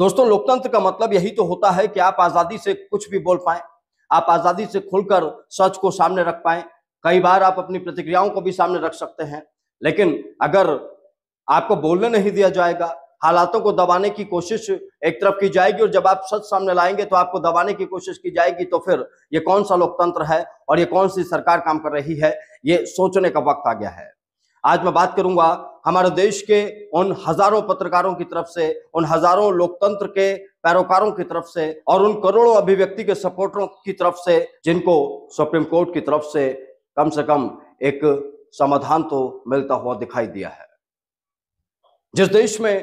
दोस्तों, लोकतंत्र का मतलब यही तो होता है कि आप आज़ादी से कुछ भी बोल पाए, आप आज़ादी से खुलकर सच को सामने रख पाए। कई बार आप अपनी प्रतिक्रियाओं को भी सामने रख सकते हैं, लेकिन अगर आपको बोलने नहीं दिया जाएगा, हालातों को दबाने की कोशिश एक तरफ़ की जाएगी और जब आप सच सामने लाएँगे तो आपको दबाने की कोशिश की जाएगी तो फिर ये कौन सा लोकतंत्र है और ये कौन सी सरकार काम कर रही है, ये सोचने का वक्त आ गया है। आज मैं बात करूँगा हमारे देश के उन हज़ारों पत्रकारों की तरफ़ से, उन हज़ारों लोकतंत्र के पैरोकारों की तरफ़ से और उन करोड़ों अभिव्यक्ति के सपोर्टरों की तरफ़ से, जिनको सुप्रीम कोर्ट की तरफ़ से कम से कम एक समाधान तो मिलता हुआ दिखाई दिया है। जिस देश में,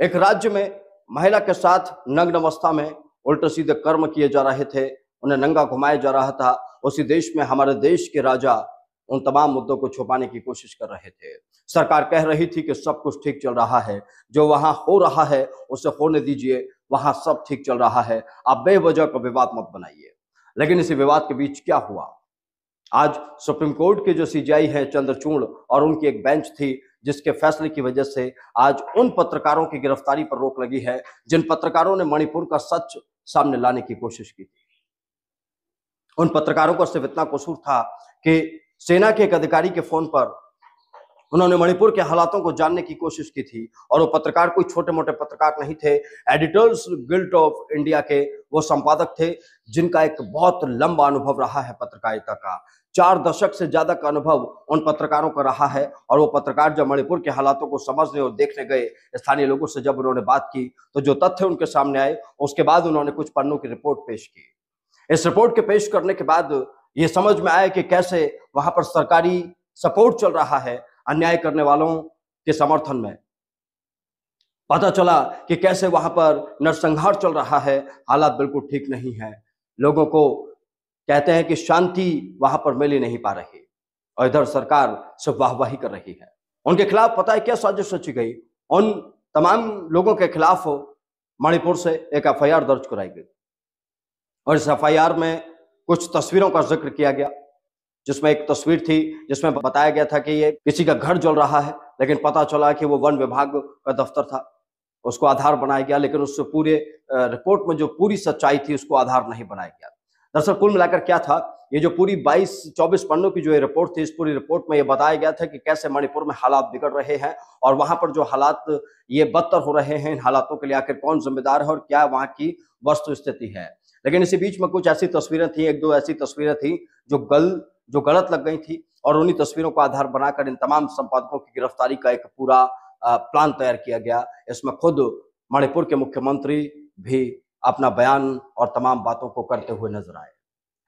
एक राज्य में महिला के साथ नग्न अवस्था में उल्टे सीधे कर्म किए जा रहे थे, उन्हें नंगा घुमाया जा रहा था, उसी देश में हमारे देश के राजा उन तमाम मुद्दों को छुपाने की कोशिश कर रहे थे। सरकार कह रही थी कि सब कुछ ठीक चल रहा है। जो वहाँ हो रहा है, उसे होने दीजिए। वहाँ सब ठीक चल रहा है। आप बेवजह का विवाद मत बनाइए। लेकिन इसी विवाद के बीच क्या हुआ? आज सुप्रीम कोर्ट के जो सीजीआई हैं चंद्रचूड़ और उनकी एक बेंच थी, जिसके फैसले की वजह से आज उन पत्रकारों की गिरफ्तारी पर रोक लगी है, जिन पत्रकारों ने मणिपुर का सच सामने लाने की कोशिश की थी। उन पत्रकारों का सिर्फ़ इतना कसूर था कि सेना के एक अधिकारी के फ़ोन पर उन्होंने मणिपुर के हालातों को जानने की कोशिश की थी और वो पत्रकार कोई छोटे मोटे पत्रकार नहीं थे, एडिटर्स गिल्ड ऑफ़ इंडिया के वो संपादक थे, जिनका एक बहुत लंबा अनुभव रहा है पत्रकारिता का। चार दशक से ज़्यादा का अनुभव उन पत्रकारों का रहा है और वो पत्रकार जब मणिपुर के हालातों को समझने और देखने गए, स्थानीय लोगों से जब उन्होंने बात की तो जो तथ्य उनके सामने आए, उसके बाद उन्होंने कुछ पन्नों की रिपोर्ट पेश की। इस रिपोर्ट के पेश करने के बाद ये समझ में आया कि कैसे वहाँ पर सरकारी सपोर्ट चल रहा है अन्याय करने वालों के समर्थन में। पता चला कि कैसे वहाँ पर नरसंहार चल रहा है, हालात बिल्कुल ठीक नहीं है। लोगों को कहते हैं कि शांति वहाँ पर मिल ही नहीं पा रही और इधर सरकार सिर्फ़ वाहवाही कर रही है। उनके खिलाफ पता है क्या साजिश रची गई? उन तमाम लोगों के खिलाफ मणिपुर से एक एफआईआर दर्ज कराई गई। और इस एफआईआर में कुछ तस्वीरों का ज़िक्र किया गया, जिसमें एक तस्वीर थी, जिसमें बताया गया था कि ये किसी का घर जल रहा है, लेकिन पता चला कि वो वन विभाग का दफ्तर था। उसको आधार बनाया गया, लेकिन उससे पूरे रिपोर्ट में जो पूरी सच्चाई थी, उसको आधार नहीं बनाया गया। दरअसल कुल मिलाकर क्या था, ये जो पूरी 22 24 पन्नों की जो ये रिपोर्ट थी, इस पूरी रिपोर्ट में ये बताया गया था कि कैसे मणिपुर में हालात बिगड़ रहे हैं और वहाँ पर जो हालात ये बदतर हो रहे हैं, इन हालातों के लिए आखिर कौन जिम्मेदार है और क्या वहाँ की वस्तु स्थिति है। लेकिन इसी बीच में कुछ ऐसी तस्वीरें थी, एक दो ऐसी तस्वीरें थी, जो गल, जो गलत लग गई थी, और उन्हीं तस्वीरों को आधार बनाकर इन तमाम संपादकों की गिरफ्तारी का एक पूरा प्लान तैयार किया गया। इसमें खुद मणिपुर के मुख्यमंत्री भी अपना बयान और तमाम बातों को करते हुए नज़र आए।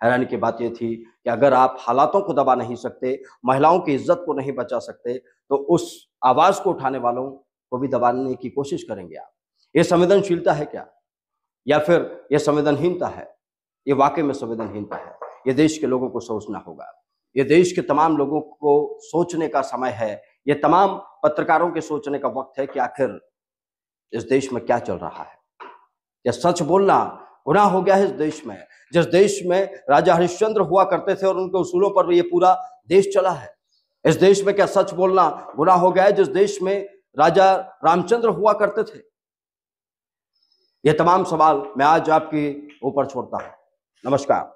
हैरानी की बात यह थी कि अगर आप हालातों को दबा नहीं सकते, महिलाओं की इज़्ज़त को नहीं बचा सकते तो उस आवाज़ को उठाने वालों को भी दबाने की कोशिश करेंगे आप। ये संवेदनशीलता है क्या? या फिर यह संवेदनहीनता है ये वाकई में संवेदनहीनता है। ये देश के लोगों को सोचना होगा। ये देश के तमाम लोगों को सोचने का समय है। ये तमाम पत्रकारों के सोचने का वक्त है कि आखिर इस देश में क्या चल रहा है। या सच बोलना गुनाह हो गया है इस देश में। जिस देश में राजा हरिश्चंद्र हुआ करते थे और उनके उसूलों पर ये पूरा देश चला है। इस देश में क्या सच बोलना गुनाह हो गया है? जिस देश में राजा रामचंद्र हुआ करते थे ये तमाम सवाल मैं आज आपके ऊपर छोड़ता हूँ। नमस्कार।